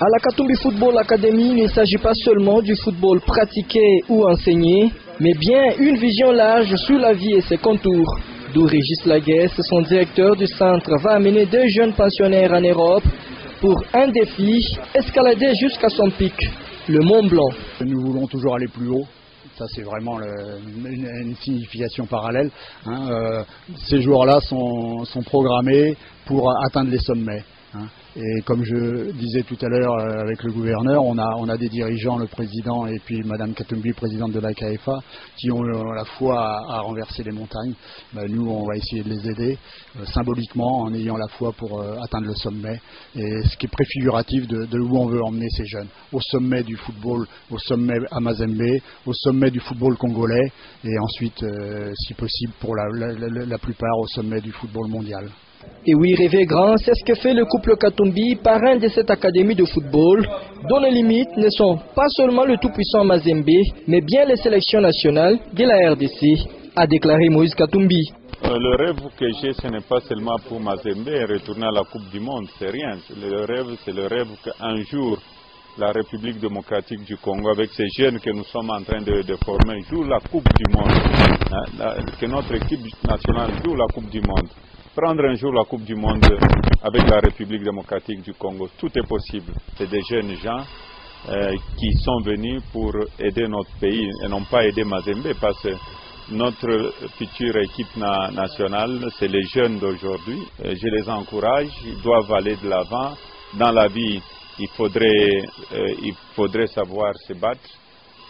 À la Katumbi Football Academy, il ne s'agit pas seulement du football pratiqué ou enseigné, mais bien une vision large sur la vie et ses contours. D'où Régis Laguesse, son directeur du centre, va amener deux jeunes pensionnaires en Europe pour un défi, escalader jusqu'à son pic, le Mont Blanc. Nous voulons toujours aller plus haut. Ça, c'est vraiment une, signification parallèle. Hein. Euh, ces joueurs-là sont, sont programmés pour atteindre les sommets. Hein. Et comme je disais tout à l'heure euh, avec le gouverneur, on a, on a des dirigeants, le président et puis Madame Katumbi, présidente de la KFA, qui ont la foi à, renverser les montagnes. Ben, nous, on va essayer de les aider euh, symboliquement en ayant la foi pour euh, atteindre le sommet. Et ce qui est préfiguratif de, où on veut emmener ces jeunes. Au sommet du football, au sommet à Mazembe, au sommet du football congolais et ensuite, si possible, pour la, la plupart, au sommet du football mondial. Et oui, rêver grand, c'est ce que fait le couple Katumbi, parrain de cette académie de football, dont les limites ne sont pas seulement le tout-puissant Mazembe, mais bien les sélections nationales de la RDC, a déclaré Moïse Katumbi. Euh, le rêve que j'ai, ce n'est pas seulement pour Mazembe retourner à la Coupe du Monde, c'est rien. Le rêve, c'est le rêve qu'un jour, la République démocratique du Congo, avec ces jeunes que nous sommes en train de, former, joue la Coupe du Monde. Hein, que notre équipe nationale joue la Coupe du Monde prendre un jour la Coupe du Monde avec la République démocratique du Congo. Tout est possible. C'est des jeunes gens euh, qui sont venus pour aider notre pays et non pas aider Mazembe parce que notre future équipe nationale, c'est les jeunes d'aujourd'hui. Euh, je les encourage, ils doivent aller de l'avant. Dans la vie, euh, il faudrait savoir se battre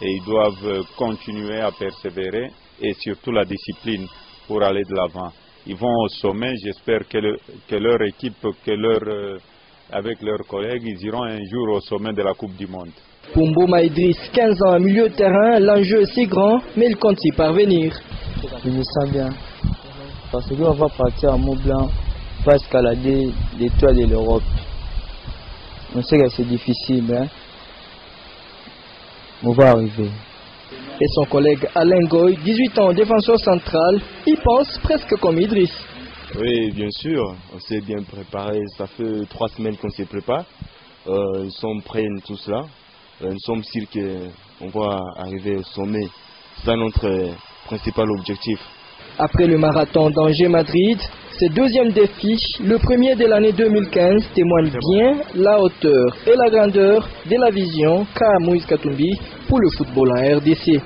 et ils doivent continuer à persévérer et surtout la discipline pour aller de l'avant ils vont au sommet. J'espère que, leur équipe, que leur, euh, avec leurs collègues, ils iront un jour au sommet de la Coupe du Monde. Pour Mboma Idriss, 15 ans à milieu de terrain, l'enjeu est si grand, mais il compte y parvenir. Je me sens bien, parce qu'on va partir à Mont Blanc, va escalader les toits de l'Europe. On sait que c'est difficile, mais on va arriver et son collègue Alain Goy, 18 ans, défenseur central, y pense presque comme Idriss. Oui, bien sûr, on s'est bien préparé. Ça fait trois semaines qu'on se prépare. Euh, nous sommes prêts tout cela. Euh, nous sommes sûrs qu'on va arriver au sommet. C'est notre principal objectif. Après le marathon d'Angers-Madrid, ce deuxième défi, le premier de l'année 2015, témoigne bien la hauteur et la grandeur de la vision qu'a Moïse Katumbi pour le football en RDC.